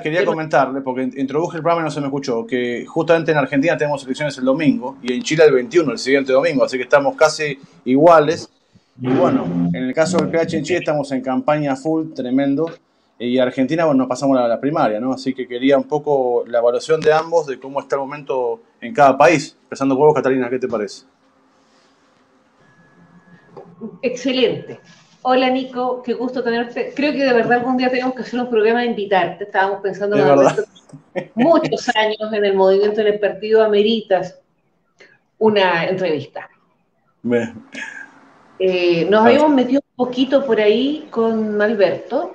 quería comentarle, porque introduje el programa y no se me escuchó, que justamente en Argentina tenemos elecciones el domingo y en Chile el 21, el siguiente domingo, así que estamos casi iguales. Y bueno, en el caso del PH en Chile estamos en campaña full, tremendo, y Argentina, bueno, nos pasamos a la primaria, ¿no? Así que quería un poco la evaluación de ambos, de cómo está el momento en cada país. Empezando con vos, Catalina, ¿qué te parece? Excelente. Hola Nico, qué gusto tenerte. Creo que de verdad algún día tenemos que hacer un programa de invitarte. Estábamos pensando en muchos años en el movimiento del partido ameritas una entrevista. Eh, nos habíamos metido un poquito por ahí con Alberto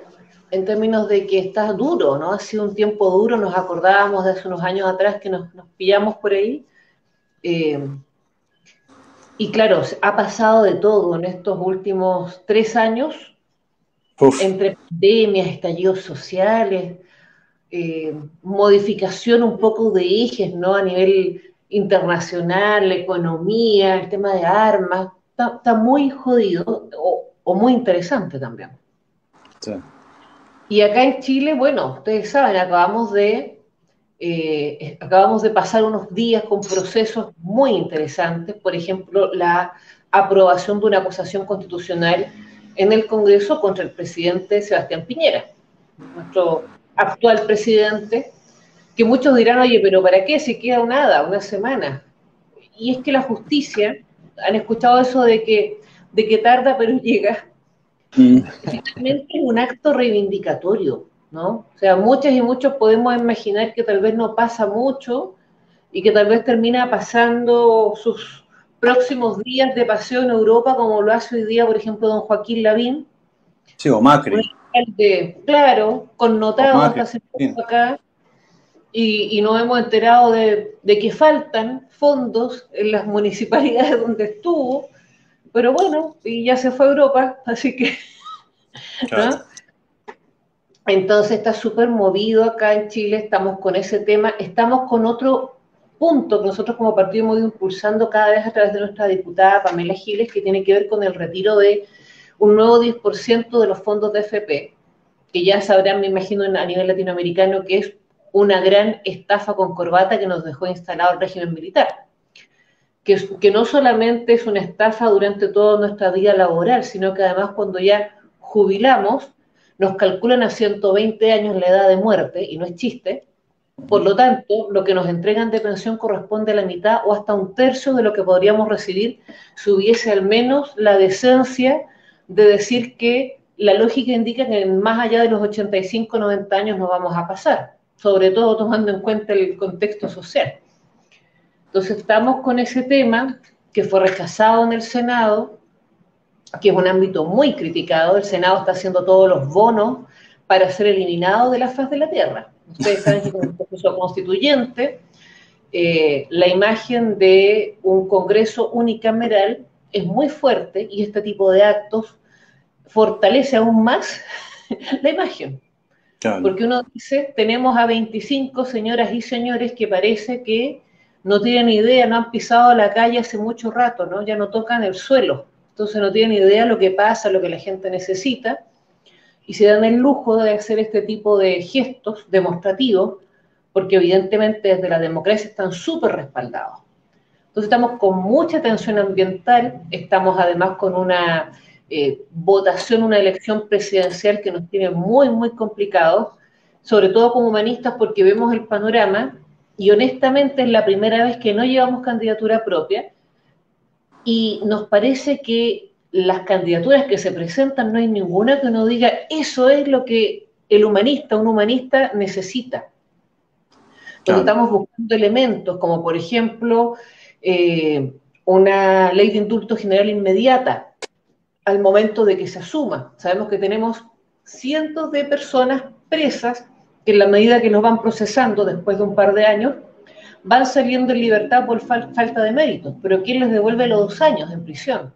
en términos de que está duro, ¿no? Ha sido un tiempo duro, nos acordábamos de hace unos años atrás que nos, pillamos por ahí. Eh, y claro, ha pasado de todo en estos últimos tres años, entre pandemias, estallidos sociales, eh, modificación un poco de ejes, ¿no? A nivel internacional, la economía, el tema de armas, está, muy jodido o, muy interesante también. Y acá en Chile, bueno, ustedes saben, acabamos de eh, acabamos de pasar unos días con procesos muy interesantes, por ejemplo, la aprobación de una acusación constitucional en el Congreso contra el presidente Sebastián Piñera, nuestro actual presidente, que muchos dirán, oye, pero ¿para qué se queda nada, una semana? Y es que la justicia, han escuchado eso de que, de que tarda pero llega, mm. finalmente es un acto reivindicatorio ¿no? O sea, muchas y muchos podemos imaginar que tal vez no pasa mucho y que tal vez termina pasando sus próximos días de paseo en Europa, como lo hace hoy día, por ejemplo, don Joaquín Lavín. Sí, o Macri. claro, connotado hace poco acá, y, nos hemos enterado de, que faltan fondos en las municipalidades donde estuvo, pero bueno, y ya se fue a Europa, así que... Entonces está súper movido acá en Chile, estamos con ese tema, estamos con otro punto que nosotros como partido hemos ido impulsando cada vez a través de nuestra diputada Pamela Giles, que tiene que ver con el retiro de un nuevo 10% de los fondos de FP, que ya sabrán, me imagino, a nivel latinoamericano, que es una gran estafa con corbata que nos dejó instalado el régimen militar. Que, que no solamente es una estafa durante toda nuestra vida laboral, sino que además cuando ya jubilamos, nos calculan a 120 años la edad de muerte, y no es chiste, por lo tanto, lo que nos entregan de pensión corresponde a la mitad o hasta un tercio de lo que podríamos recibir si hubiese al menos la decencia de decir que la lógica indica que más allá de los 85, 90 años no vamos a pasar, sobre todo tomando en cuenta el contexto social. Entonces estamos con ese tema que fue rechazado en el Senado, que es un ámbito muy criticado. El Senado está haciendo todos los bonos para ser eliminado de la faz de la Tierra. Ustedes saben que con el proceso constituyente, eh, la imagen de un Congreso unicameral es muy fuerte y este tipo de actos fortalece aún más la imagen. Porque uno dice, tenemos a 25 señoras y señores que parece que no tienen idea, no han pisado la calle hace mucho rato, ¿no? Ya no tocan el suelo entonces no tienen idea lo que pasa, lo que la gente necesita, y se dan el lujo de hacer este tipo de gestos demostrativos, porque evidentemente desde la democracia están súper respaldados. Entonces estamos con mucha tensión ambiental, estamos además con una eh, votación, una elección presidencial que nos tiene muy, muy complicados, sobre todo como humanistas porque vemos el panorama y honestamente es la primera vez que no llevamos candidatura propia y nos parece que las candidaturas que se presentan no hay ninguna que uno diga eso es lo que el humanista, un humanista necesita. estamos buscando elementos como por ejemplo eh, una ley de indulto general inmediata al momento de que se asuma. Sabemos que tenemos cientos de personas presas que en la medida que nos van procesando después de un par de años, van saliendo en libertad por falta de méritos, pero ¿quién les devuelve los dos años en prisión?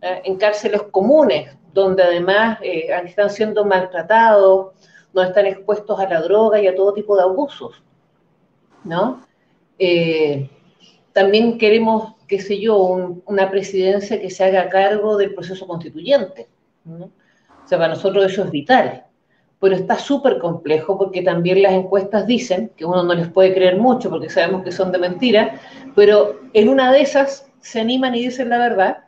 Eh, en cárceles comunes, donde además eh, están siendo maltratados, no están expuestos a la droga y a todo tipo de abusos, ¿no? Eh, también queremos, qué sé yo, una presidencia que se haga cargo del proceso constituyente. O sea, para nosotros eso es vital pero está súper complejo porque también las encuestas dicen que uno no les puede creer mucho porque sabemos que son de mentira, pero en una de esas se animan y dicen la verdad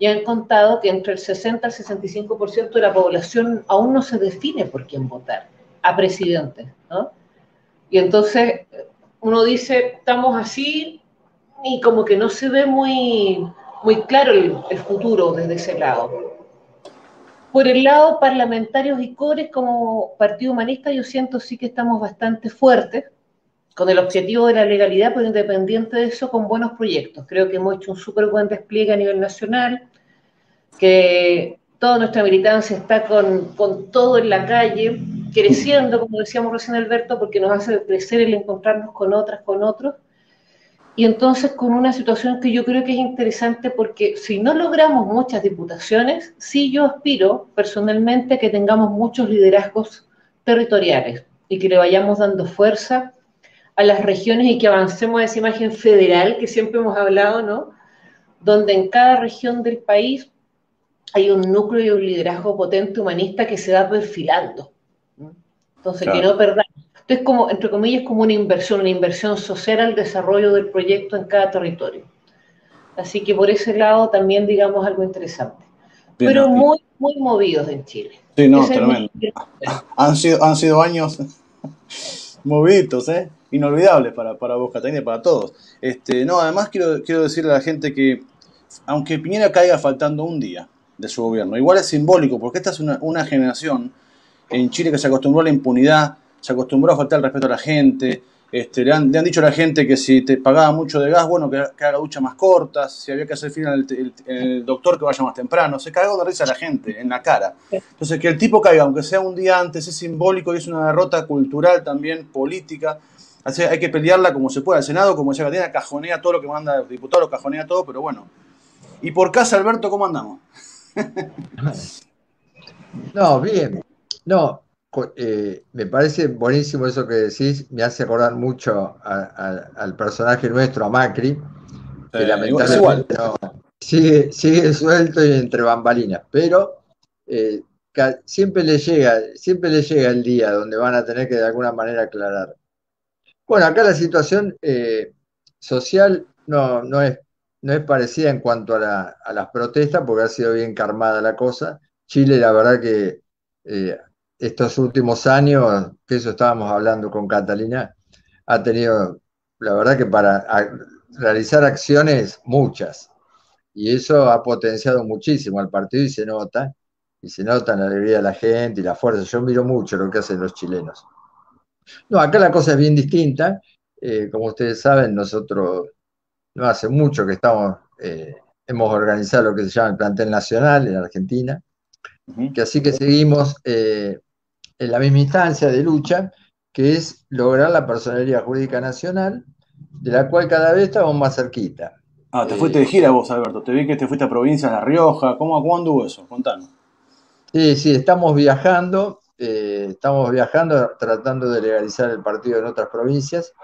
y han contado que entre el 60 al 65% de la población aún no se define por quién votar a presidente, ¿no? Y entonces uno dice, estamos así y como que no se ve muy, muy claro el, el futuro desde ese lado. Por el lado parlamentarios y cores, como Partido Humanista, yo siento sí que estamos bastante fuertes, con el objetivo de la legalidad, pero independiente de eso, con buenos proyectos. Creo que hemos hecho un súper buen despliegue a nivel nacional, que toda nuestra militancia está con, con, todo en la calle, creciendo, como decíamos recién Alberto, porque nos hace crecer el encontrarnos con otras, con otros, y entonces con una situación que yo creo que es interesante porque si no logramos muchas diputaciones, sí yo aspiro personalmente a que tengamos muchos liderazgos territoriales y que le vayamos dando fuerza a las regiones y que avancemos a esa imagen federal que siempre hemos hablado, ¿no? Donde en cada región del país hay un núcleo y un liderazgo potente humanista que se va perfilando. Entonces, claro. que no perdamos entonces, como, entre comillas, como una inversión, una inversión social al desarrollo del proyecto en cada territorio. Así que por ese lado también, digamos, algo interesante. Bien, Pero muy, muy movidos en Chile. Sí, no, tremendo. Han sido, han sido años movidos, ¿eh? Inolvidables para, para vos, Catalina, y para todos. Este, no, además quiero, quiero decirle a la gente que, aunque Piñera caiga faltando un día de su gobierno, igual es simbólico, porque esta es una, una generación en Chile que se acostumbró a la impunidad, se acostumbró a faltar el respeto a la gente. Este, le, han, le, han, dicho a la gente que si te pagaba mucho de gas, bueno, que, haga duchas más cortas, si había que hacer fila en doctor, que vaya más temprano. Se cagó de risa a la gente, en la cara. Entonces, que el tipo caiga, aunque sea un día antes, es simbólico y es una derrota cultural también, política. Así hay que pelearla como se pueda. El Senado, como decía Catina, cajonea todo lo que manda el diputado, lo cajonea todo, pero bueno. Y por casa, Alberto, ¿cómo andamos? no, bien. No, eh, me parece buenísimo eso que decís, me hace acordar mucho a, a, al personaje nuestro, a Macri, que eh, lamentablemente no, sigue, sigue suelto y entre bambalinas, pero eh, siempre le llega, siempre le llega el día donde van a tener que de alguna manera aclarar. Bueno, acá la situación eh, social no, no, es, no es parecida en cuanto a, la, a las protestas, porque ha sido bien carmada la cosa. Chile, la verdad que eh, estos últimos años, que eso estábamos hablando con Catalina, ha tenido, la verdad que para realizar acciones, muchas. Y eso ha potenciado muchísimo al partido y se nota, y se nota la alegría de la gente y la fuerza. Yo miro mucho lo que hacen los chilenos. No, acá la cosa es bien distinta. Eh, como ustedes saben, nosotros no hace mucho que estamos, eh, hemos organizado lo que se llama el plantel nacional en Argentina, uh -huh. que así que seguimos eh, en la misma instancia de lucha, que es lograr la personería jurídica nacional, de la cual cada vez estamos más cerquita. Ah, te fuiste de gira vos, Alberto. Te vi que te fuiste a provincia de La Rioja. ¿Cómo, cómo anduvo eso? Contanos. Sí, sí, estamos viajando, eh, estamos viajando tratando de legalizar el partido en otras provincias.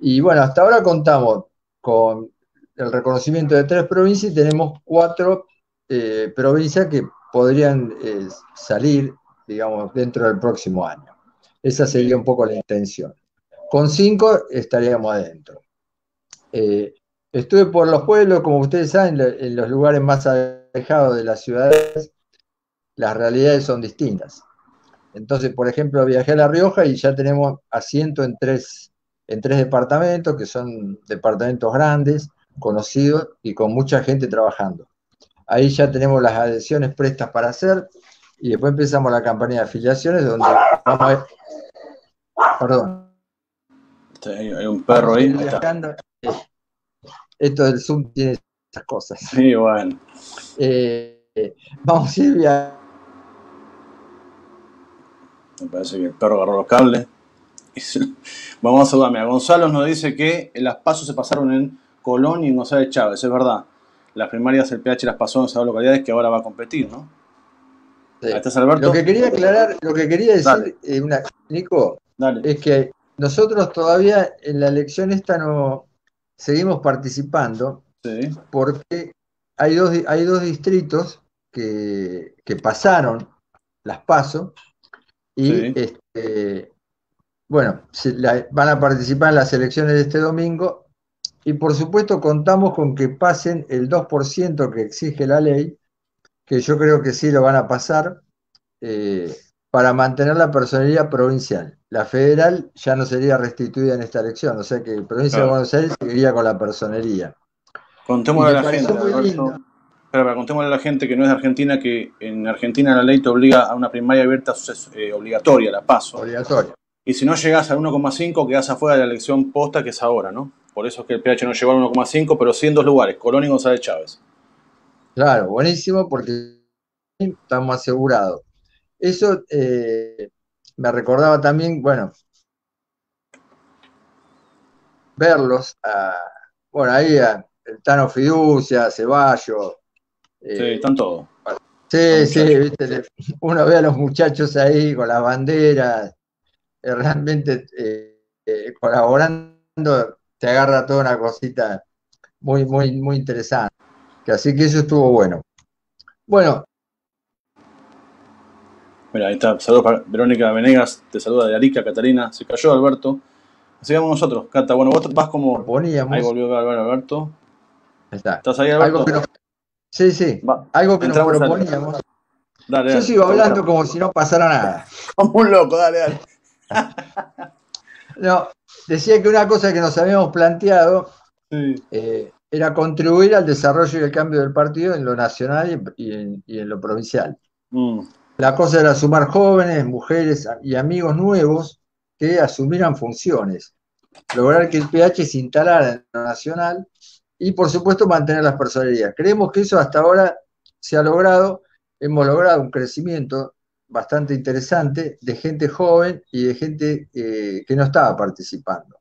Y bueno, hasta ahora contamos con el reconocimiento de tres provincias y tenemos cuatro eh, provincias que podrían eh, salir digamos, dentro del próximo año. Esa sería un poco la intención. Con cinco estaríamos adentro. Eh, estuve por los pueblos, como ustedes saben, en los lugares más alejados de las ciudades, las realidades son distintas. Entonces, por ejemplo, viajé a La Rioja y ya tenemos asiento en tres, en tres departamentos, que son departamentos grandes, conocidos y con mucha gente trabajando. Ahí ya tenemos las adhesiones prestas para hacer, y después empezamos la campaña de afiliaciones donde vamos a ver... Perdón. Hay, hay un perro ahí. ahí Esto del Zoom tiene esas cosas. Sí, bueno. Eh, vamos, Silvia. Me parece que el perro agarró los cables. Vamos a saludarme. A Gonzalo nos dice que las pasos se pasaron en Colón y en González Chávez. Es verdad. Las primarias el PH las pasó en esas localidades que ahora va a competir, ¿no? Sí. ¿Estás, Alberto? Lo que quería aclarar, lo que quería decir, eh, una, Nico, Dale. es que nosotros todavía en la elección esta no seguimos participando sí. porque hay dos, hay dos distritos que, que pasaron las pasos Y este, bueno, van a participar en las elecciones de este domingo y por supuesto contamos con que pasen el 2% que exige la ley, que yo creo que sí lo van a pasar, eh, para mantener la personería provincial. La federal ya no sería restituida en esta elección, o sea que provincia de Buenos Aires seguiría con la personería. Contémosle a la gente, contémosle a la gente que no es de Argentina, que en Argentina la ley te obliga a una primaria abierta eh, obligatoria, la paso. Obligatoria. Y si no llegas al 1,5, quedas afuera de la elección posta que es ahora, ¿no? Por eso es que el PH no llegó al 1,5, pero sí en dos lugares, Colón y González Chávez. Claro, buenísimo porque estamos asegurados. Eso eh, me recordaba también, bueno, verlos, bueno, ahí el Tano Fiducia, Ceballos. sí, eh, están todos. Sí, sí, ¿viste? uno ve a los muchachos ahí con las banderas, eh, realmente colaborando, te agarra toda una cosita muy, muy, muy interesante. Así que eso estuvo bueno. Bueno, Mira, ahí está. Saludos para Verónica Venegas, te saluda de Arica, Catalina. Se cayó Alberto. Así vamos nosotros, Cata. Bueno, vos vas como. Poníamos. Ahí volvió a ver Alberto. está. ¿Estás ahí, Alberto? Sí, sí. Algo que nos proponíamos. Dale, Yo sigo hablando como si no pasara nada. Como un loco, dale, dale. no, decía que una cosa que nos habíamos planteado eh, era contribuir al desarrollo y el cambio del partido en lo nacional y en, lo provincial. Mm. La cosa era sumar jóvenes, mujeres y amigos nuevos que asumieran funciones, lograr que el PH se instalara en lo nacional y, por supuesto, mantener las personerías. Creemos que eso hasta ahora se ha logrado. Hemos logrado un crecimiento bastante interesante de gente joven y de gente eh, que no estaba participando.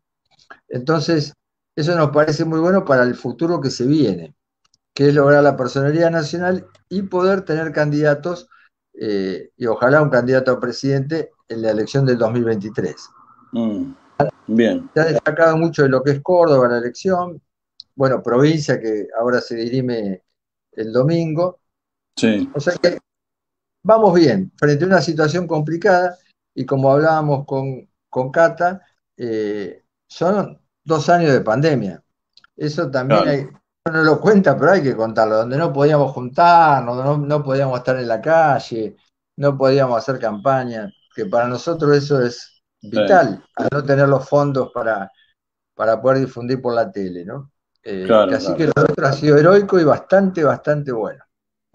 Entonces, eso nos parece muy bueno para el futuro que se viene, que es lograr la personería nacional y poder tener candidatos eh, y ojalá un candidato a presidente en la elección del 2023. Mm, bien. Se ha destacado mucho de lo que es Córdoba la elección, bueno, provincia que ahora se dirime el domingo. Sí. O sea que vamos bien, frente a una situación complicada, y como hablábamos con, con Cata, eh, son dos años de pandemia. Eso también hay, no lo cuenta, pero hay que contarlo, donde no podíamos juntarnos, no, podíamos estar en la calle, no podíamos hacer campaña, que para nosotros eso es vital, al no tener los fondos para, para poder difundir por la tele, ¿no? Eh, así que lo otro ha sido heroico y bastante, bastante bueno.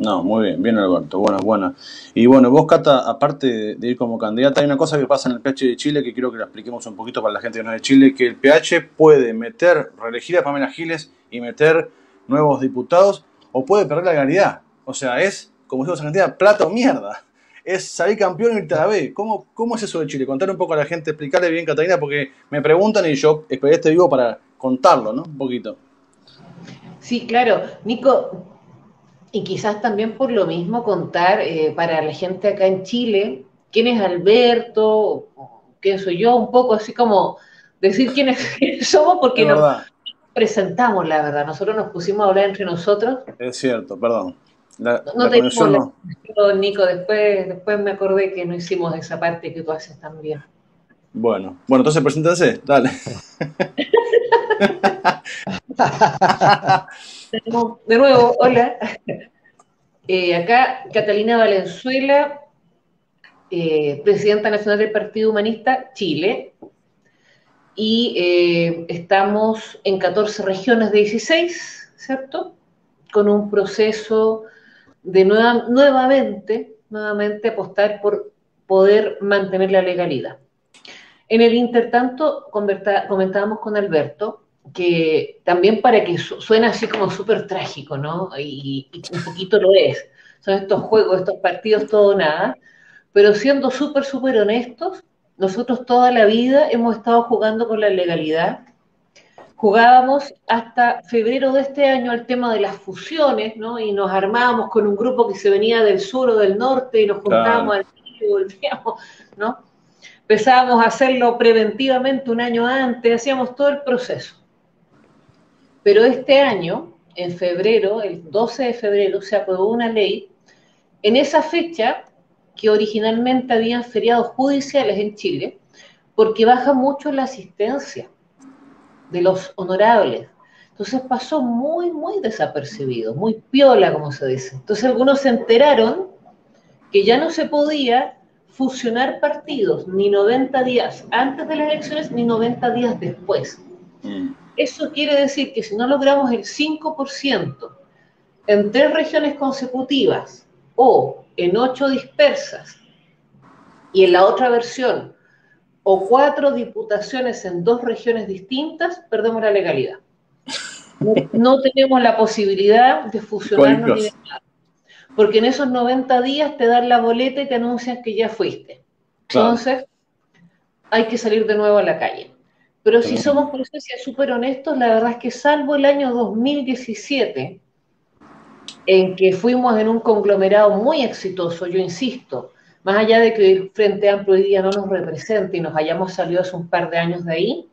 No, muy bien, bien Alberto, bueno, bueno. Y bueno, vos Cata, aparte de ir como candidata, hay una cosa que pasa en el PH de Chile que quiero que la expliquemos un poquito para la gente que no es de Chile, que el PH puede meter, reelegir a Pamela Giles y meter nuevos diputados, o puede perder la legalidad. O sea, es, como decimos en Argentina, plata o mierda. Es salir campeón y irte a la B. ¿Cómo, ¿Cómo es eso de Chile? Contar un poco a la gente, explicarle bien, Catalina, porque me preguntan y yo esperé este vivo para contarlo, ¿no? Un poquito. Sí, claro. Nico, y quizás también por lo mismo contar eh, para la gente acá en Chile quién es Alberto, quién soy yo, un poco así como decir quiénes, somos, porque no, presentamos, la verdad. Nosotros nos pusimos a hablar entre nosotros. Es cierto, perdón. no, te no. Nico, después, después me acordé que no hicimos esa parte que tú haces también. Bueno, bueno, entonces preséntense, dale. de nuevo, hola. Eh, acá Catalina Valenzuela, eh, presidenta nacional del Partido Humanista Chile, y eh, estamos en 14 regiones de 16, ¿cierto? Con un proceso de nuevamente, nuevamente apostar por poder mantener la legalidad. En el intertanto, comentábamos con Alberto que también para que suene así como súper trágico, ¿no? Y, y, un poquito lo es. Son estos juegos, estos partidos, todo nada. Pero siendo súper, súper honestos, nosotros toda la vida hemos estado jugando con la legalidad. Jugábamos hasta febrero de este año el tema de las fusiones, ¿no? Y nos armábamos con un grupo que se venía del sur o del norte y nos juntábamos al y volvíamos, ¿no? Empezábamos a hacerlo preventivamente un año antes, hacíamos todo el proceso. Pero este año, en febrero, el 12 de febrero, se aprobó una ley. En esa fecha que originalmente habían feriados judiciales en Chile, porque baja mucho la asistencia de los honorables. Entonces pasó muy, muy desapercibido, muy piola, como se dice. Entonces algunos se enteraron que ya no se podía fusionar partidos ni 90 días antes de las elecciones ni 90 días después. Eso quiere decir que si no logramos el 5% en tres regiones consecutivas o en ocho dispersas y en la otra versión o cuatro diputaciones en dos regiones distintas, perdemos la legalidad. No, tenemos la posibilidad de fusionarnos ni de nada. Porque en esos 90 días te dan la boleta y te anuncian que ya fuiste. Entonces, hay que salir de nuevo a la calle. Pero si somos, por eso súper honestos, la verdad es que salvo el año 2017, en que fuimos en un conglomerado muy exitoso, yo insisto, más allá de que el Frente Amplio hoy día no nos represente y nos hayamos salido hace un par de años de ahí,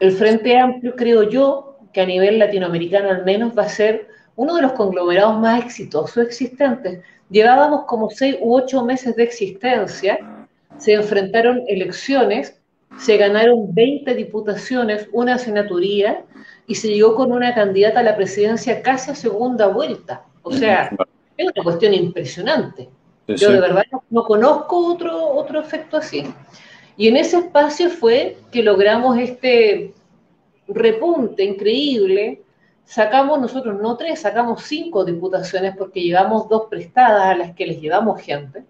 el Frente Amplio creo yo que a nivel latinoamericano al menos va a ser uno de los conglomerados más exitosos existentes. Llevábamos como seis u ocho meses de existencia, se enfrentaron elecciones, se ganaron 20 diputaciones, una senaturía, y se llegó con una candidata a la presidencia casi a segunda vuelta. O sea, es una cuestión impresionante. Yo de verdad no, conozco otro, otro efecto así. Y en ese espacio fue que logramos este repunte increíble. Sacamos nosotros no tres, sacamos cinco diputaciones porque llevamos dos prestadas a las que les llevamos gente.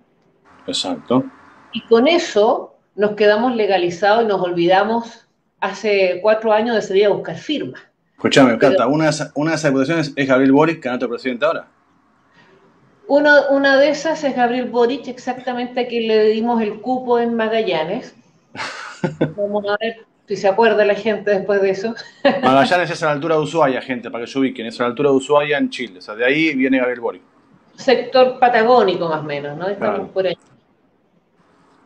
Exacto. Y con eso nos quedamos legalizados y nos olvidamos hace cuatro años de salir a buscar firmas. Escúchame, Cata, una, de esas, una de esas votaciones es Gabriel Boric, candidato presidente ahora. una de esas es Gabriel Boric, exactamente a quien le dimos el cupo en Magallanes. Vamos a ver si se acuerda la gente después de eso. Magallanes es a la altura de Ushuaia, gente, para que se ubiquen. Es a la altura de Ushuaia en Chile. O sea, de ahí viene Gabriel Boric. Sector patagónico, más o menos, ¿no? Estamos por ahí.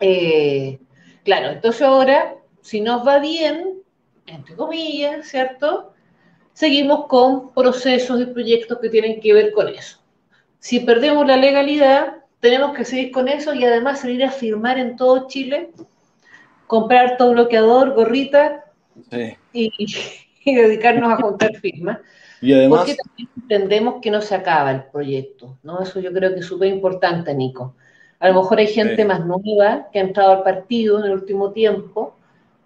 Eh, claro, entonces ahora, si nos va bien, entre comillas, ¿cierto? seguimos con procesos y proyectos que tienen que ver con eso. Si perdemos la legalidad, tenemos que seguir con eso y además salir a firmar en todo Chile, comprar todo bloqueador, gorrita y, dedicarnos a juntar firmas. Y además... Porque también entendemos que no se acaba el proyecto, ¿no? Eso yo creo que es súper importante, Nico. A lo mejor hay gente más nueva que ha entrado al partido en el último tiempo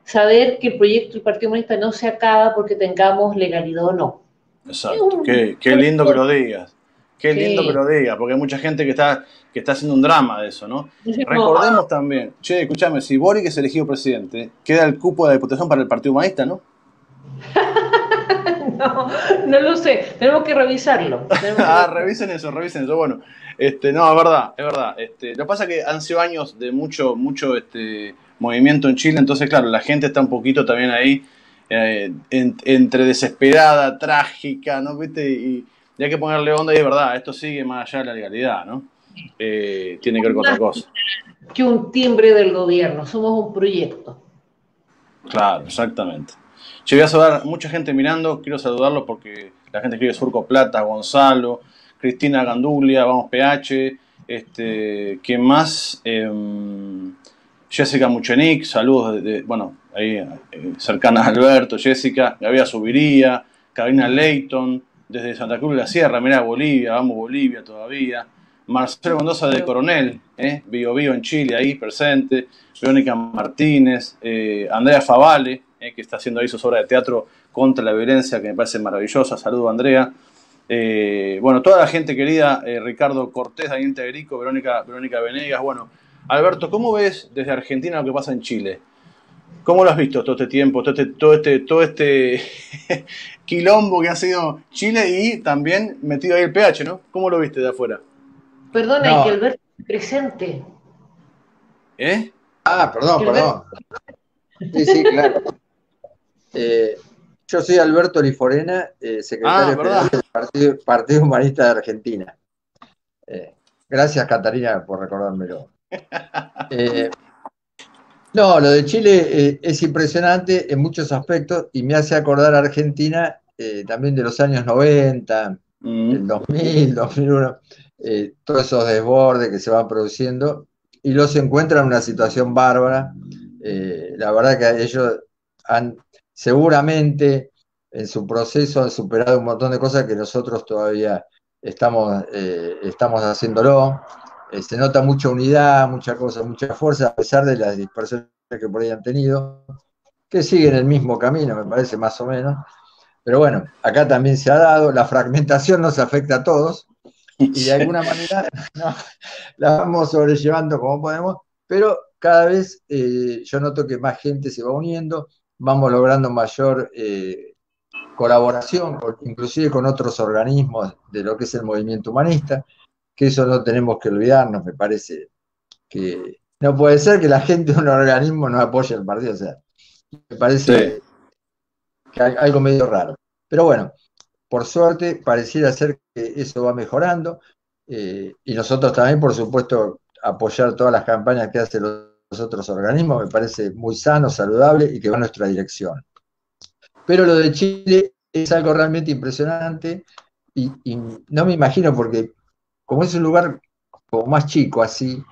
saber que el proyecto del Partido Comunista no se acaba porque tengamos legalidad o no. Exacto, qué, lindo que lo digas. Qué lindo que lo digas, porque hay mucha gente que está, que está haciendo un drama de eso, ¿no? Recordemos también, che, escúchame, si Boric es elegido presidente, queda el cupo de diputación para el Partido Humanista, ¿no? no, no lo sé, tenemos que revisarlo. ah, revisen eso, revisen eso. Bueno, este, no, es verdad, es verdad. Este, lo que pasa es que han sido años de mucho, mucho, este, movimiento en Chile, entonces claro, la gente está un poquito también ahí eh, entre desesperada, trágica, ¿no? ¿Viste? Y, hay que ponerle onda y es verdad, esto sigue más allá de la legalidad, ¿no? Eh, tiene que ver con otra cosa. Que un timbre del gobierno, somos un proyecto. Claro, exactamente. Yo voy a saludar mucha gente mirando, quiero saludarlo porque la gente escribe Surco Plata, Gonzalo, Cristina Gandulia, Vamos PH, este, ¿quién más? Em, Jessica Muchenik, saludos de, bueno, ahí eh, cercana a Alberto, Jessica, Gabriela Subiría, Carolina Leighton, desde Santa Cruz de la Sierra, mira Bolivia, vamos Bolivia todavía. Marcelo Mendoza de Coronel, eh, Bio en Chile, ahí presente. Verónica Martínez, eh, Andrea Favale, eh, que está haciendo ahí sus obras de teatro contra la violencia, que me parece maravillosa. Saludo, Andrea. Bueno, toda la gente querida, Ricardo Cortés, Daniel Tegrico, Verónica, Verónica Venegas, bueno, Alberto, ¿cómo ves desde Argentina lo que pasa en Chile? ¿Cómo lo has visto todo este tiempo, todo este, todo este, todo este quilombo que ha sido Chile y también metido ahí el PH, ¿no? ¿Cómo lo viste de afuera? Perdona, que Alberto presente. ¿Eh? Ah, perdón, perdón. Sí, sí, claro. Eh, yo soy Alberto Liforena, eh, secretario ah, del Partido, Partido, Humanista de Argentina. Eh, gracias, Catarina, por recordármelo. Eh, no, lo de Chile es impresionante en muchos aspectos y me hace acordar a Argentina también de los años 90, mm. el 2000, 2001. eh, todos esos desbordes que se van produciendo y los encuentran en una situación bárbara. La verdad que ellos han seguramente en su proceso han superado un montón de cosas que nosotros todavía estamos, eh, estamos haciéndolo. se nota mucha unidad, mucha cosa, mucha fuerza, a pesar de las dispersiones que por ahí han tenido, que siguen el mismo camino, me parece más o menos. Pero bueno, acá también se ha dado, la fragmentación nos afecta a todos, y de alguna manera la vamos sobrellevando como podemos, pero cada vez eh, yo noto que más gente se va uniendo, vamos logrando mayor eh, colaboración, inclusive con otros organismos de lo que es el movimiento humanista, que eso no tenemos que olvidarnos, me parece que no puede ser que la gente de un organismo no apoye al partido, o sea, me parece que hay algo medio raro. Pero bueno, por suerte, pareciera ser que eso va mejorando. Eh, y nosotros también, por supuesto, apoyar todas las campañas que hacen los otros organismos me parece muy sano, saludable y que va en nuestra dirección. Pero lo de Chile es algo realmente impresionante y, no me imagino porque como es un lugar como más chico así,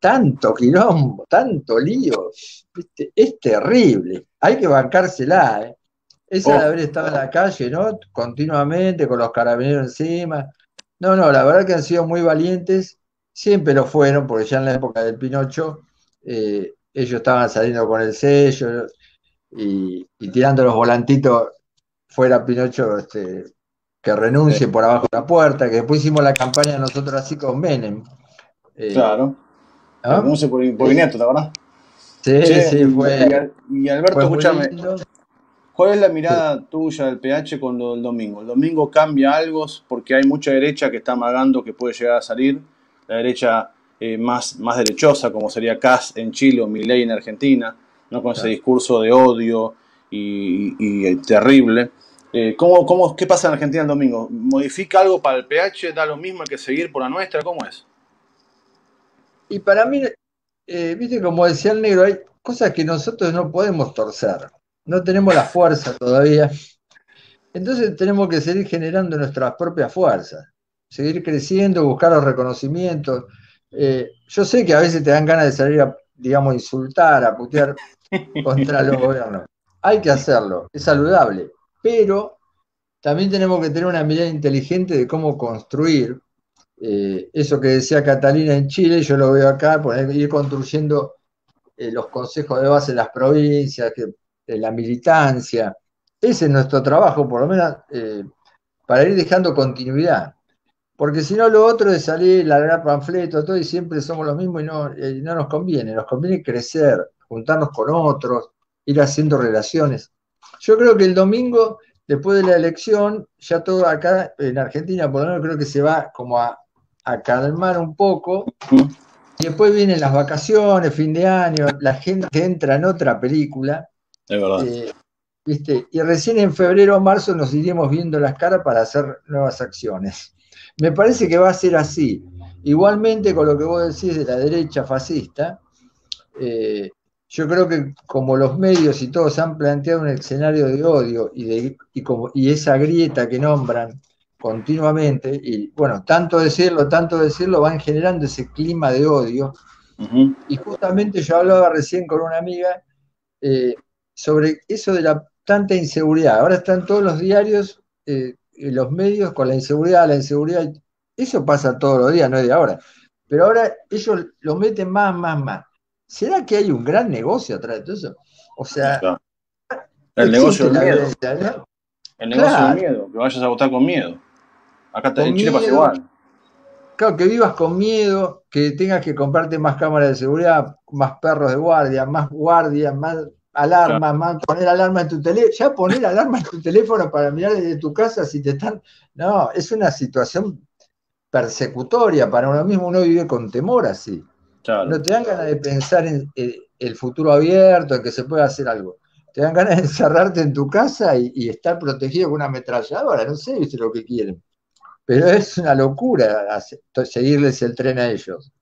tanto quilombo, tanto lío, es terrible. Hay que bancársela, ¿eh? Esa de oh. haber estado en la calle, ¿no? Continuamente, con los carabineros encima. No, no, la verdad que han sido muy valientes, siempre lo fueron, porque ya en la época del Pinocho, eh, ellos estaban saliendo con el sello y, tirando los volantitos fuera Pinocho este, que renuncie por abajo de la puerta, que después hicimos la campaña nosotros así con Menem. Eh, claro. Renuncie por, por ¿te verdad? Sí, sí, fue. Y, Alberto, escúchame. ¿Cuál es la mirada tuya del PH con lo del domingo? ¿El domingo cambia algo? Porque hay mucha derecha que está amagando que puede llegar a salir. La derecha eh, más, más derechosa, como sería Kass en Chile o Milei en Argentina, ¿no? con ese discurso de odio y, eh, terrible. Eh, ¿cómo, cómo, qué pasa en Argentina el domingo? ¿Modifica algo para el PH? ¿Da lo mismo que seguir por la nuestra? ¿Cómo es? Y para mí, viste, como decía el negro, hay cosas que nosotros no podemos torcer no tenemos la fuerza todavía. Entonces tenemos que seguir generando nuestras propias fuerzas, seguir creciendo, buscar los reconocimientos. Eh, yo sé que a veces te dan ganas de salir a, digamos, insultar, a putear contra los gobiernos. Hay que hacerlo, es saludable, pero también tenemos que tener una mirada inteligente de cómo construir eh, eso que decía Catalina en Chile, yo lo veo acá, ir construyendo eh, los consejos de base de las provincias, que la militancia. Ese es nuestro trabajo, por lo menos, para ir dejando continuidad. Porque si no, lo otro es salir, largar panfletos, todo, y siempre somos los mismos y no, no nos conviene. Nos conviene crecer, juntarnos con otros, ir haciendo relaciones. Yo creo que el domingo, después de la elección, ya todo acá en Argentina, por lo menos creo que se va como a, a calmar un poco. Y después vienen las vacaciones, fin de año, la gente entra en otra película es verdad. Eh, ¿viste? Y recién en febrero o marzo nos iremos viendo las caras para hacer nuevas acciones. Me parece que va a ser así. Igualmente con lo que vos decís de la derecha fascista, eh, yo creo que como los medios y todos han planteado un escenario de odio y, de, como, y esa grieta que nombran continuamente, y bueno, tanto decirlo, tanto decirlo, van generando ese clima de odio. Y justamente yo hablaba recién con una amiga eh, sobre eso de la tanta inseguridad. Ahora están todos los diarios, eh, los medios con la inseguridad, la inseguridad. Eso pasa todos los días, no es de ahora. Pero ahora ellos lo meten más, más, más. ¿Será que hay un gran negocio atrás de todo eso? O sea, el negocio del miedo. El negocio del miedo, que vayas a votar con miedo. Acá en Chile pasa igual. Claro, que vivas con miedo, que tengas que comprarte más cámaras de seguridad, más perros de guardia, más guardias, más alarma, poner alarma en tu teléfono, ya poner alarma en tu teléfono para mirar desde tu casa si te están. No, es una situación persecutoria para uno mismo, uno vive con temor así. No te dan ganas de pensar en el futuro abierto, en que se pueda hacer algo. Te dan ganas de encerrarte en tu casa y, estar protegido con una ametralladora, no sé, viste lo que quieren. Pero es una locura seguirles el tren a ellos.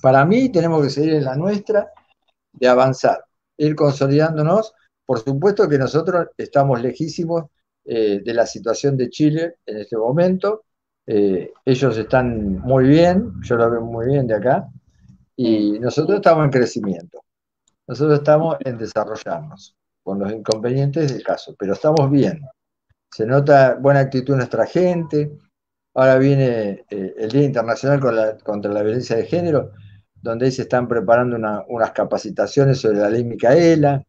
Para mí tenemos que seguir en la nuestra de avanzar ir consolidándonos. Por supuesto que nosotros estamos lejísimos eh, de la situación de Chile en este momento. Eh, ellos están muy bien, yo lo veo muy bien de acá, y nosotros estamos en crecimiento. Nosotros estamos en desarrollarnos, con los inconvenientes del caso, pero estamos bien. Se nota buena actitud en nuestra gente. Ahora viene eh, el Día Internacional contra la Violencia de Género, donde se están preparando unas capacitaciones sobre la ley Micaela.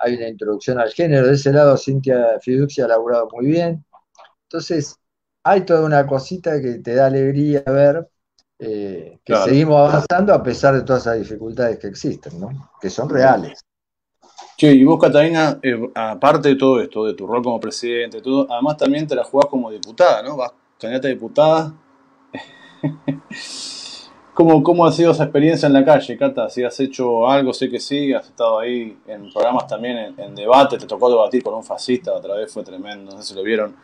Hay una introducción al género. De ese lado, Cintia Fiducia ha laburado muy bien. Entonces, hay toda una cosita que te da alegría ver eh, que seguimos avanzando a pesar de todas esas dificultades que existen, ¿no? que son reales. Sí, y vos, Catalina, eh, aparte de todo esto, de tu rol como presidente, todo, además también te la jugás como diputada, ¿no? Vas candidata a diputada. ¿Cómo, ¿Cómo ha sido esa experiencia en la calle, Cata? Si has hecho algo, sé que sí, has estado ahí en programas también, en, en debate, te tocó debatir con un fascista otra vez, fue tremendo, no sé si lo vieron.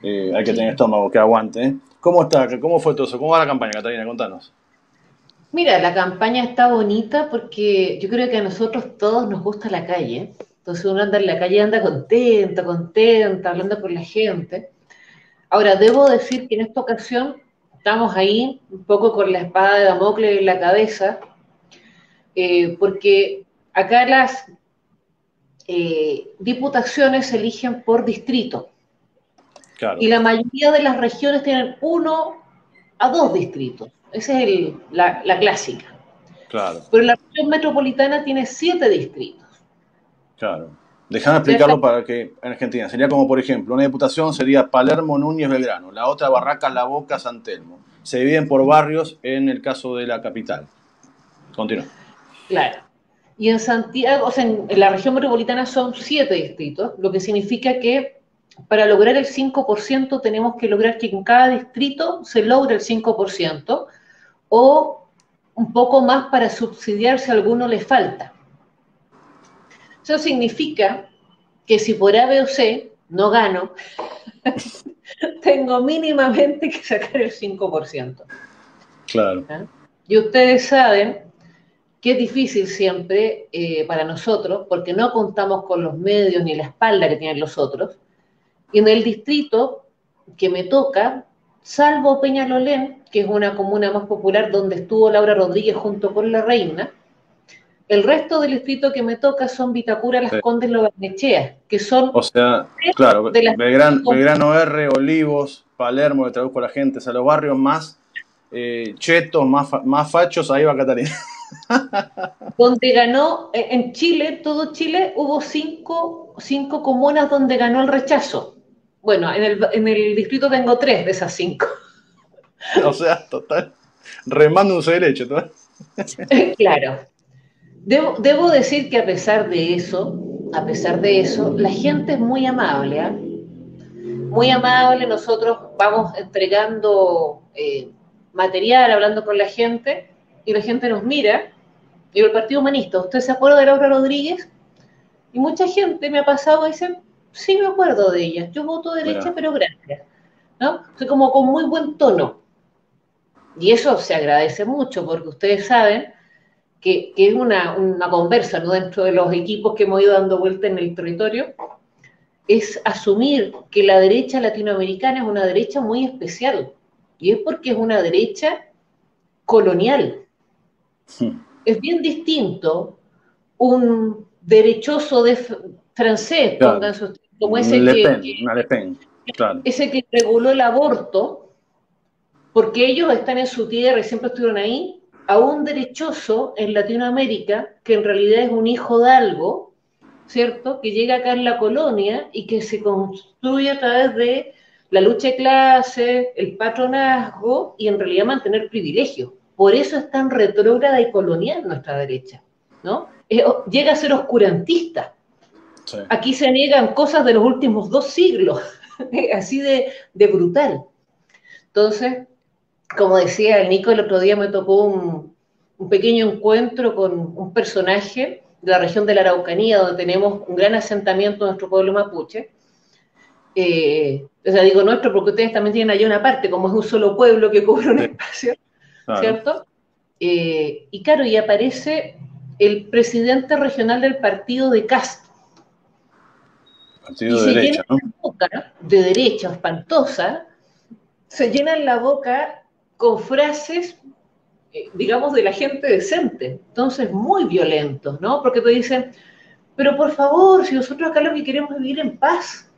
Eh, hay que tener estómago que aguante. ¿eh? ¿Cómo está? ¿Cómo fue todo eso? ¿Cómo va la campaña, Catalina? Contanos. Mira, la campaña está bonita porque yo creo que a nosotros todos nos gusta la calle. Entonces uno anda en la calle anda contento, contenta, hablando con la gente. Ahora, debo decir que en esta ocasión estamos ahí un poco con la espada de Damocles en la cabeza, eh, porque acá las diputaciones se eligen por distrito. Y la mayoría de las regiones tienen uno a dos distritos. Esa es la, clásica. Claro. Pero la región metropolitana tiene siete distritos. Claro. Déjame explicarlo para que en Argentina sería como, por ejemplo, una diputación sería Palermo, Núñez, Belgrano, la otra Barracas, La Boca, San Telmo. Se dividen por barrios en el caso de la capital. Continúa. Claro. Y en Santiago, o sea, en la región metropolitana son siete distritos, lo que significa que para lograr el 5% tenemos que lograr que en cada distrito se logre el 5% o un poco más para subsidiar si a alguno le falta. Eso significa que si por A, B o C no gano, tengo mínimamente que sacar el 5%. Claro. ¿Ah? Y ustedes saben que es difícil siempre eh, para nosotros, porque no contamos con los medios ni la espalda que tienen los otros, y en el distrito que me toca, salvo Peñalolén, que es una comuna más popular donde estuvo Laura Rodríguez junto con la reina, el resto del distrito que me toca son Vitacura, Las Condes, Lobarnechea, que son... O sea, claro, Belgrano R, Olivos, Palermo, le traduzco a la gente, o sea, los barrios más eh, chetos, más, más fachos, ahí va Catalina. donde ganó, en Chile, todo Chile, hubo cinco, cinco comunas donde ganó el rechazo. Bueno, en el, en el distrito tengo tres de esas cinco. O sea, total. Remando un derecho, ¿no? claro. Debo, debo, decir que a pesar de eso, a pesar de eso, la gente es muy amable, ¿eh? Muy amable, nosotros vamos entregando eh, material, hablando con la gente, y la gente nos mira. Y el Partido Humanista, ¿usted se acuerda de Laura Rodríguez? Y mucha gente me ha pasado y dice, sí me acuerdo de ella. Yo voto derecha, pero gracias. ¿no? O como con muy buen tono. Y eso se agradece mucho, porque ustedes saben que, es una, conversa ¿no? dentro de los equipos que hemos ido dando vuelta en el territorio, es asumir que la derecha latinoamericana es una derecha muy especial. Y es porque es una derecha colonial. Es bien distinto un derechoso de francés, como ese que, ese que reguló el aborto, porque ellos están en su tierra y siempre estuvieron ahí, a un derechoso en Latinoamérica, que en realidad es un hijo de algo, ¿cierto? Que llega acá en la colonia y que se construye a través de la lucha de clase, el patronazgo y en realidad mantener privilegios. Por eso es tan retrógrada y colonial nuestra derecha, ¿no? llega a ser oscurantista. Aquí se niegan cosas de los últimos dos siglos, así de, brutal. Entonces, como decía el Nico, el otro día me tocó un, pequeño encuentro con un personaje de la región de la Araucanía, donde tenemos un gran asentamiento de nuestro pueblo mapuche. Eh, o sea, digo nuestro porque ustedes también tienen allá una parte, como es un solo pueblo que cubre un espacio, ¿cierto? Eh, y claro, y aparece el presidente regional del partido de Castro. Partido de derecha, ¿no? de derecha espantosa, se llenan la boca con frases, eh, digamos, de la gente decente. Entonces, muy violentos, ¿no? Porque te dicen, pero por favor, si nosotros acá lo que queremos es vivir en paz,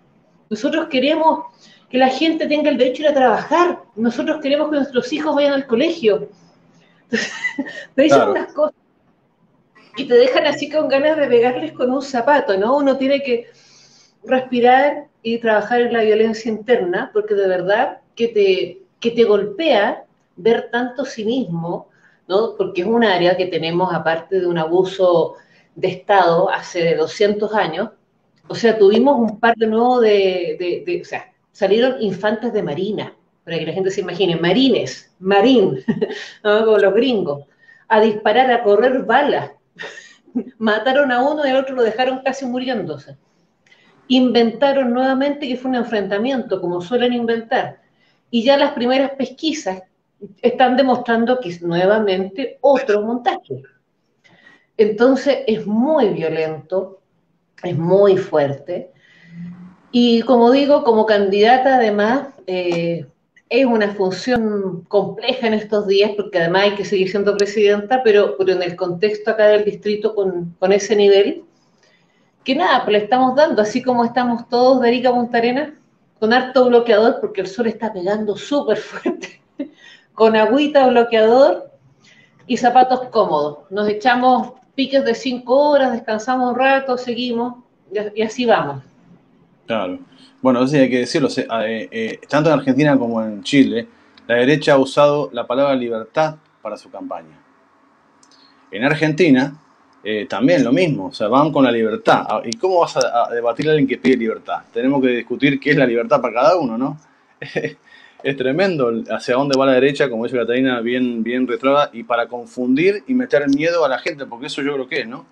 nosotros queremos que la gente tenga el derecho de ir a trabajar, nosotros queremos que nuestros hijos vayan al colegio. te dicen unas cosas y te dejan así con ganas de pegarles con un zapato, ¿no? Uno tiene que respirar y trabajar en la violencia interna, porque de verdad que te, que te golpea ver tanto cinismo, ¿no? Porque es un área que tenemos, aparte de un abuso de Estado hace 200 años, o sea, tuvimos un par de nuevo de, o sea, salieron infantes de marina, para que la gente se imagine, marines, marín, como los gringos, a disparar, a correr balas. Mataron a uno y al otro lo dejaron casi muriéndose. Inventaron nuevamente que fue un enfrentamiento, como suelen inventar. Y ya las primeras pesquisas están demostrando que es nuevamente otro montaje. Entonces es muy violento, es muy fuerte. Y como digo, como candidata además, eh, es una función compleja en estos días, porque además hay que seguir siendo presidenta, pero, pero en el contexto acá del distrito con, con ese nivel, que nada, pues le estamos dando, así como estamos todos de Arica Punta con harto bloqueador, porque el sol está pegando súper fuerte, con agüita, bloqueador y zapatos cómodos. Nos echamos piques de cinco horas, descansamos un rato, seguimos y así vamos. Claro. Bueno, eso hay que decirlo, eh, eh, tanto en Argentina como en Chile, la derecha ha usado la palabra libertad para su campaña. En Argentina, eh, también lo mismo, o sea, van con la libertad. Ah, ¿Y cómo vas a, debatir a alguien que pide libertad? Tenemos que discutir qué es la libertad para cada uno, ¿no? es tremendo hacia dónde va la derecha, como dice Catalina, bien, bien retrada, y para confundir y meter miedo a la gente, porque eso yo creo que es, ¿no?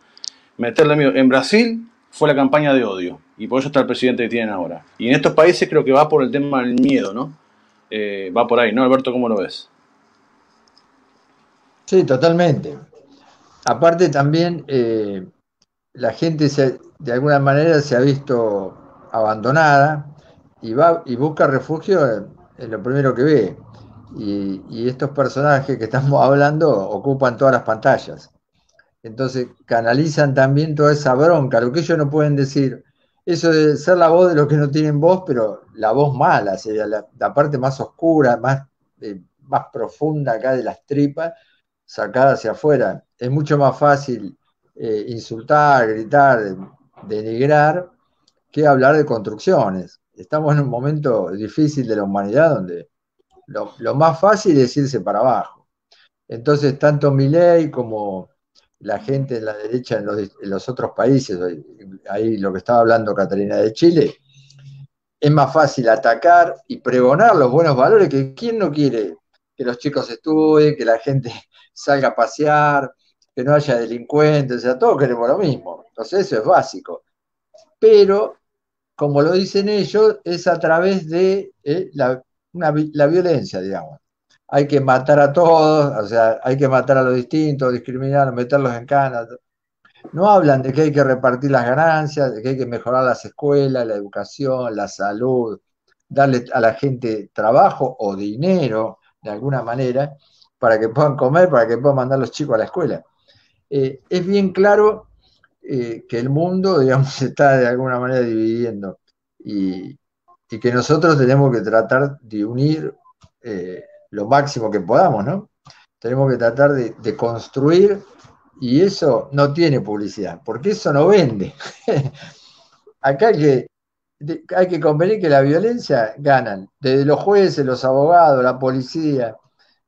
Meterle miedo. En Brasil fue la campaña de odio, y por eso está el presidente que tienen ahora. Y en estos países creo que va por el tema del miedo, ¿no? Eh, va por ahí, ¿no, Alberto? ¿Cómo lo ves? Sí, totalmente. Aparte también eh, la gente se, de alguna manera se ha visto abandonada y va y busca refugio en, lo primero que ve. Y, estos personajes que estamos hablando ocupan todas las pantallas. Entonces canalizan también toda esa bronca, lo que ellos no pueden decir. Eso de ser la voz de los que no tienen voz, pero la voz mala, sería la, parte más oscura, más, eh, más profunda acá de las tripas, sacada hacia afuera es mucho más fácil eh, insultar, gritar, denigrar, que hablar de construcciones. Estamos en un momento difícil de la humanidad donde lo, más fácil es irse para abajo. Entonces, tanto ley como la gente de la derecha en los, otros países, ahí lo que estaba hablando Catalina de Chile, es más fácil atacar y pregonar los buenos valores que quién no quiere que los chicos estudien, que la gente salga a pasear, que no haya delincuentes, o sea, todos queremos lo mismo. Entonces eso es básico. Pero, como lo dicen ellos, es a través de eh, la, violencia, digamos. Hay que matar a todos, o sea, hay que matar a los distintos, discriminar, meterlos en canas. No hablan de que hay que repartir las ganancias, de que hay que mejorar las escuelas, la educación, la salud, darle a la gente trabajo o dinero, de alguna manera, para que puedan comer, para que puedan mandar a los chicos a la escuela. Eh, es bien claro eh, que el mundo, digamos, se está de alguna manera dividiendo y, que nosotros tenemos que tratar de unir eh, lo máximo que podamos, ¿no? Tenemos que tratar de, construir y eso no tiene publicidad, porque eso no vende. Acá hay que, hay que convenir que la violencia ganan, desde los jueces, los abogados, la policía,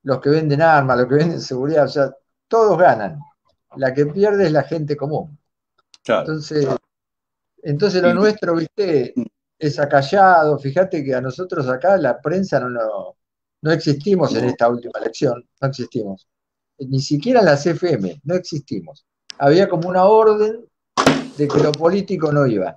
los que venden armas, los que venden seguridad, o sea, todos ganan la que pierde es la gente común. Entonces, entonces lo nuestro, viste, mm. es acallado. Fíjate que a nosotros acá la prensa no, no, existimos en esta última elección, no existimos. Ni siquiera en la CFM, no existimos. Había como una orden de que lo político no iba.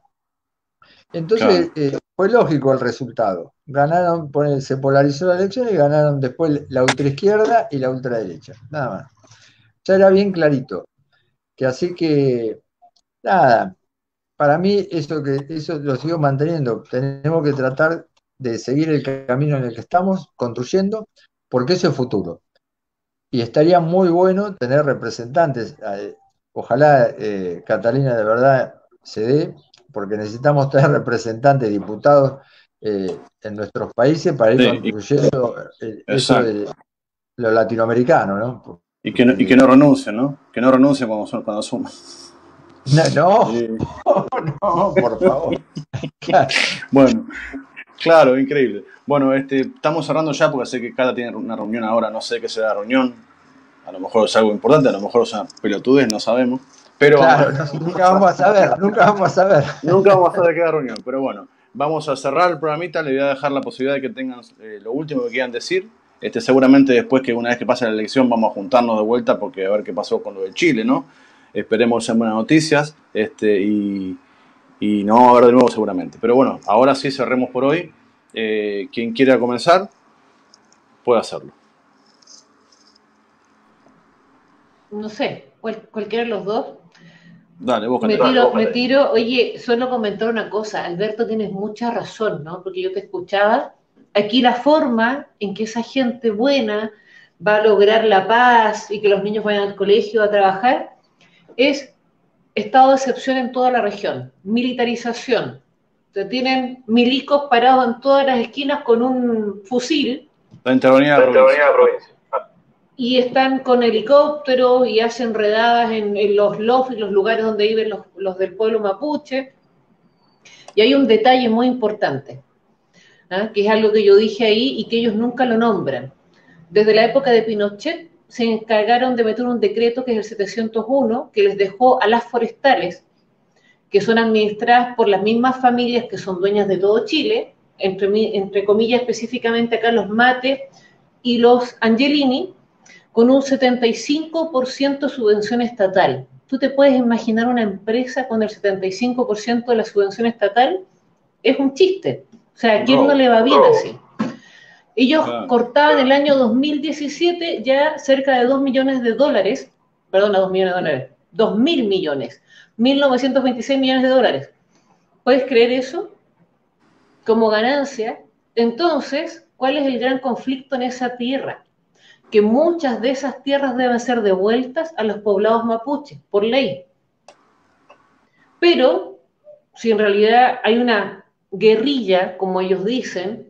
Entonces eh, fue lógico el resultado. Ganaron, se polarizó la elección y ganaron después la ultraizquierda y la ultraderecha. Nada más ya era bien clarito. Que así que, nada, para mí eso, que, eso lo sigo manteniendo. Tenemos que tratar de seguir el camino en el que estamos construyendo, porque eso es futuro. Y estaría muy bueno tener representantes. Eh, ojalá eh, Catalina de verdad se dé, porque necesitamos tener representantes, diputados eh, en nuestros países para ir construyendo eso de lo latinoamericano, ¿no? Y que no, y que no renuncien, ¿no? Que no renuncien cuando, cuando suman. No, no, por favor. bueno, claro, increíble. Bueno, este, estamos cerrando ya porque sé que cada tiene una reunión ahora, no sé qué será la reunión. A lo mejor es algo importante, a lo mejor son pelotudez, no sabemos. Pero claro, nunca vamos a saber, nunca vamos a saber. nunca vamos a saber qué es la reunión, pero bueno, vamos a cerrar el programita, le voy a dejar la posibilidad de que tengan eh, lo último que quieran decir. Este, seguramente después que una vez que pase la elección vamos a juntarnos de vuelta porque a ver qué pasó con lo de Chile, ¿no? Esperemos sean buenas noticias este, y, y no vamos a ver de nuevo seguramente. Pero bueno, ahora sí cerremos por hoy. Eh, quien quiera comenzar, puede hacerlo. No sé, cualquiera de los dos. Dale, vos me tiro, me tiro, oye, solo comentar una cosa, Alberto, tienes mucha razón, ¿no? Porque yo te escuchaba. Aquí la forma en que esa gente buena va a lograr la paz y que los niños vayan al colegio a trabajar es estado de excepción en toda la región, militarización. O tienen milicos parados en todas las esquinas con un fusil. La intervenida de la provincia. Y están con helicópteros y hacen redadas en, los lofts y los lugares donde viven los, del pueblo mapuche. Y hay un detalle muy importante, ¿ah? que es algo que yo dije ahí y que ellos nunca lo nombran. Desde la época de Pinochet se encargaron de meter un decreto que es el 701, que les dejó a las forestales, que son administradas por las mismas familias que son dueñas de todo Chile, entre, entre comillas específicamente acá los Mate y los Angelini, con un 75% subvención estatal. ¿Tú te puedes imaginar una empresa con el 75% de la subvención estatal? Es un chiste. O sea, ¿a quién no le va bien así? Ellos cortaban el año 2017 ya cerca de 2 millones de dólares, perdón, 2 millones de dólares, 2 mil millones, 1.926 millones de dólares. ¿Puedes creer eso? Como ganancia. Entonces, ¿cuál es el gran conflicto en esa tierra? Que muchas de esas tierras deben ser devueltas a los poblados mapuches, por ley. Pero, si en realidad hay una guerrilla, como ellos dicen,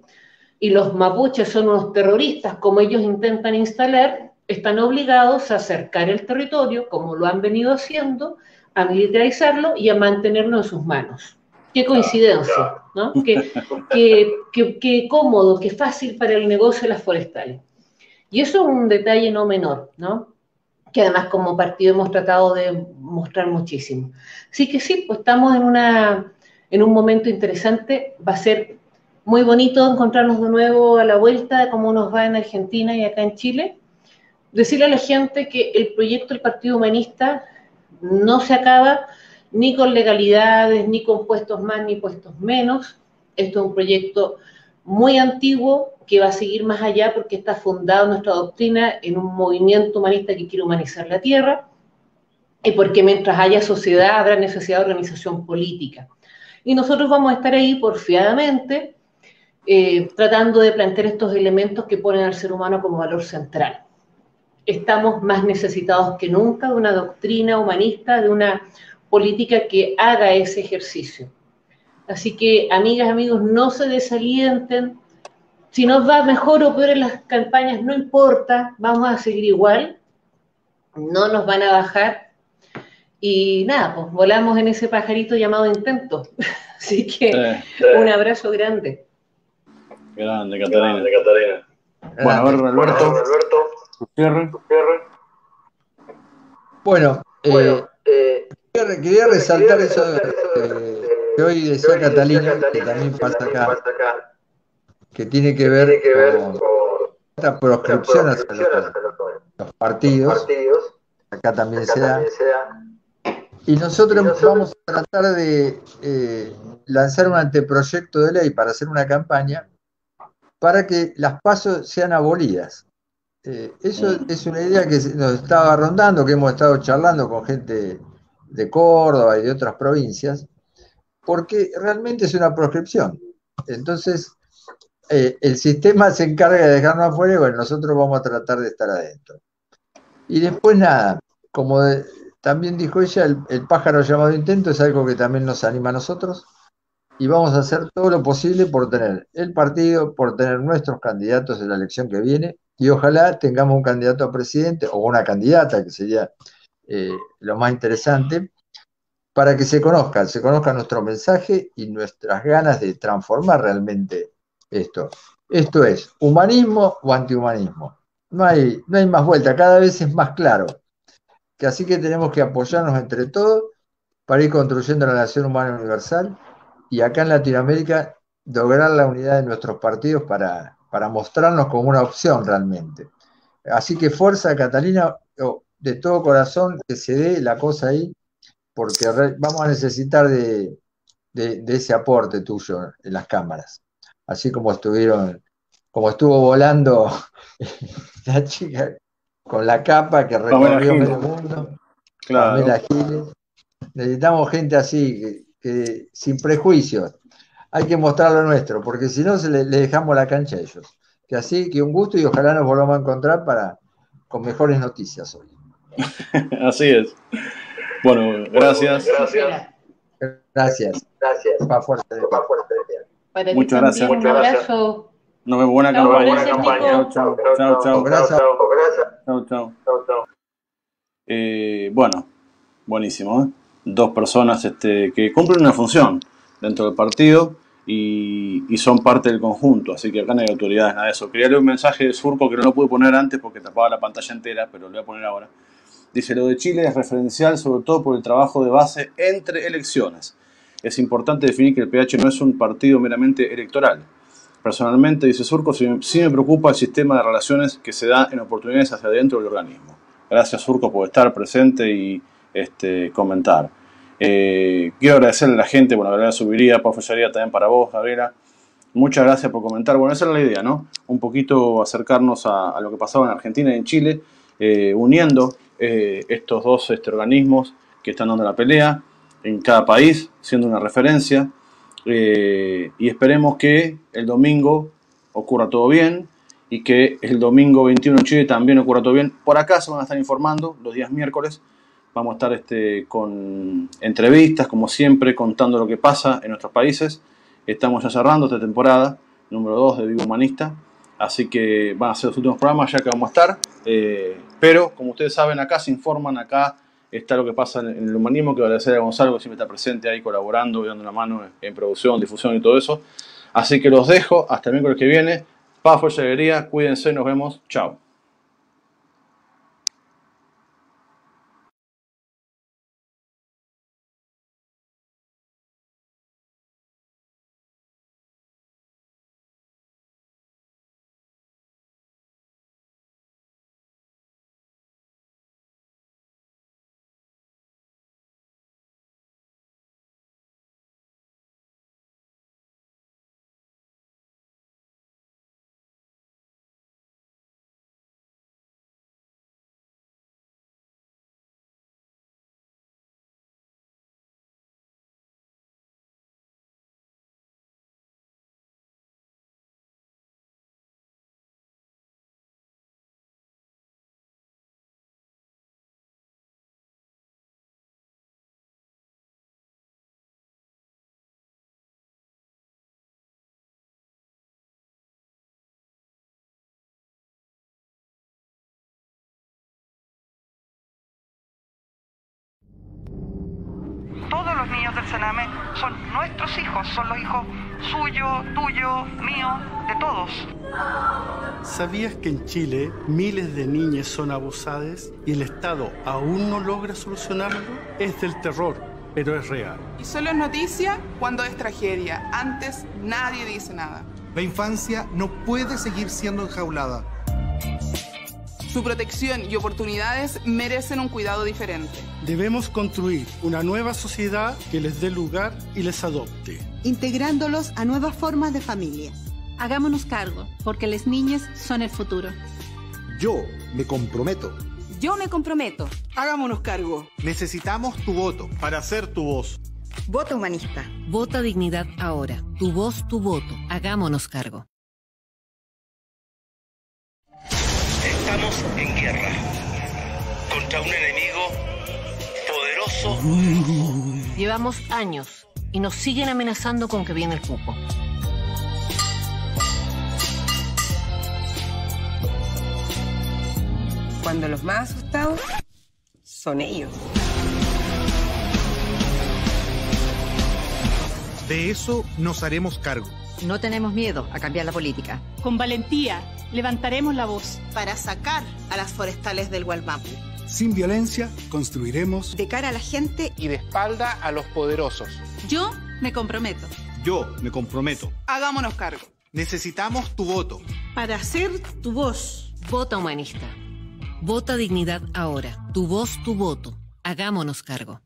y los mapuches son unos terroristas, como ellos intentan instalar, están obligados a acercar el territorio, como lo han venido haciendo, a militarizarlo y a mantenerlo en sus manos. Qué coincidencia, ¿no? Qué, qué, cómodo, qué fácil para el negocio de las forestales. Y eso es un detalle no menor, ¿no? Que además como partido hemos tratado de mostrar muchísimo. Así que sí, pues estamos en, una, en un momento interesante, va a ser muy bonito encontrarnos de nuevo a la vuelta de cómo nos va en Argentina y acá en Chile. Decirle a la gente que el proyecto del Partido Humanista no se acaba ni con legalidades, ni con puestos más, ni puestos menos. Esto es un proyecto muy antiguo que va a seguir más allá porque está fundado nuestra doctrina en un movimiento humanista que quiere humanizar la tierra y porque mientras haya sociedad habrá necesidad de organización política. Y nosotros vamos a estar ahí porfiadamente eh, tratando de plantear estos elementos que ponen al ser humano como valor central. Estamos más necesitados que nunca de una doctrina humanista, de una política que haga ese ejercicio. Así que, amigas, amigos, no se desalienten. Si nos va mejor o peor en las campañas, no importa, vamos a seguir igual. No nos van a bajar. Y nada, pues volamos en ese pajarito llamado intento. Así que un abrazo grande. Grande, Catarina. Grande, Catarina. Bueno, a ver, Alberto. Alberto. Tu cierre. Bueno, eh, eh, quería, resaltar eso que hoy decía Catalina, que también pasa acá, que tiene que ver con esta proscripción hacia los, partidos, acá también se da. Y nosotros vamos a tratar de eh, lanzar un anteproyecto de ley para hacer una campaña para que las pasos sean abolidas. Eh, eso mm. es una idea que nos estaba rondando, que hemos estado charlando con gente de Córdoba y de otras provincias, porque realmente es una proscripción. Entonces, eh, el sistema se encarga de dejarnos afuera y bueno, nosotros vamos a tratar de estar adentro. Y después nada, como también dijo ella, el, pájaro llamado intento es algo que también nos anima a nosotros y vamos a hacer todo lo posible por tener el partido, por tener nuestros candidatos en la elección que viene y ojalá tengamos un candidato a presidente o una candidata, que sería eh, lo más interesante, para que se conozca, se conozca nuestro mensaje y nuestras ganas de transformar realmente esto. Esto es humanismo o antihumanismo. No hay, no hay más vuelta, cada vez es más claro. Que así que tenemos que apoyarnos entre todos para ir construyendo la nación humana universal y acá en Latinoamérica lograr la unidad de nuestros partidos para, para mostrarnos como una opción realmente. Así que fuerza, Catalina, de todo corazón que se dé la cosa ahí porque vamos a necesitar de, ese aporte tuyo en las cámaras. Así como estuvieron, como estuvo volando la chica con la capa que recorrió medio mundo. Claro. Necesitamos gente así, que, sin prejuicios. Hay que mostrar lo nuestro, porque si no se le, dejamos la cancha a ellos. Que así, que un gusto y ojalá nos volvamos a encontrar para con mejores noticias hoy. así es. Bueno, gracias. Gracias. Gracias. Gracias. fuerte. fuerte. Muchas gracias. Un abrazo. Nos vemos. Buena campaña. Buena campaña. Chao, chao, chao. Chao, chao. Eh, bueno, buenísimo. ¿eh? Dos personas este, que cumplen una función dentro del partido y, son parte del conjunto. Así que acá no hay autoridades, nada de eso. Quería leer un mensaje de Surco que no lo pude poner antes porque tapaba la pantalla entera, pero lo voy a poner ahora. Dice, lo de Chile es referencial sobre todo por el trabajo de base entre elecciones. Es importante definir que el PH no es un partido meramente electoral. Personalmente, dice Surco, sí, me preocupa el sistema de relaciones que se da en oportunidades hacia adentro del organismo. Gracias Surco por estar presente y este, comentar. Eh, quiero agradecerle a la gente, bueno, Gabriela Subiría, profesoría también para vos, Gabriela. Muchas gracias por comentar. Bueno, esa era la idea, ¿no? Un poquito acercarnos a, lo que pasaba en Argentina y en Chile eh, uniendo eh, estos dos este, organismos que están dando la pelea en cada país, siendo una referencia. Y esperemos que el domingo ocurra todo bien y que el domingo 21 en Chile también ocurra todo bien. Por acá se van a estar informando los días miércoles. Vamos a estar este, con entrevistas, como siempre, contando lo que pasa en nuestros países. Estamos ya cerrando esta temporada, número 2 de Vivo Humanista. Así que van a ser los últimos programas ya que vamos a estar. Eh, pero, como ustedes saben, acá se informan, acá está lo que pasa en el humanismo, que agradecer a Gonzalo que siempre está presente ahí colaborando dando una mano en producción, difusión y todo eso. Así que los dejo hasta el miércoles que viene. Paz, fuerza y alegría. Cuídense, nos vemos. Chao. Los niños del Sename son nuestros hijos, son los hijos suyos, tuyos, míos, de todos. ¿Sabías que en Chile miles de niñas son abusadas y el Estado aún no logra solucionarlo? Es del terror, pero es real. Y solo es noticia cuando es tragedia. Antes nadie dice nada. La infancia no puede seguir siendo enjaulada. Su protección y oportunidades merecen un cuidado diferente. Debemos construir una nueva sociedad que les dé lugar y les adopte. Integrándolos a nuevas formas de familia. Hagámonos cargo, porque las niñas son el futuro. Yo me comprometo. Yo me comprometo. Hagámonos cargo. Necesitamos tu voto para hacer tu voz. Voto humanista. Vota dignidad ahora. Tu voz, tu voto. Hagámonos cargo. Estamos en guerra contra un enemigo poderoso. Llevamos años y nos siguen amenazando con que viene el cupo. Cuando los más asustados son ellos. De eso nos haremos cargo. No tenemos miedo a cambiar la política. Con valentía levantaremos la voz para sacar a las forestales del Gualmapu. Sin violencia construiremos de cara a la gente y de espalda a los poderosos. Yo me comprometo. Yo me comprometo. Hagámonos cargo. Necesitamos tu voto. Para ser tu voz. Vota humanista. Vota dignidad ahora. Tu voz, tu voto. Hagámonos cargo.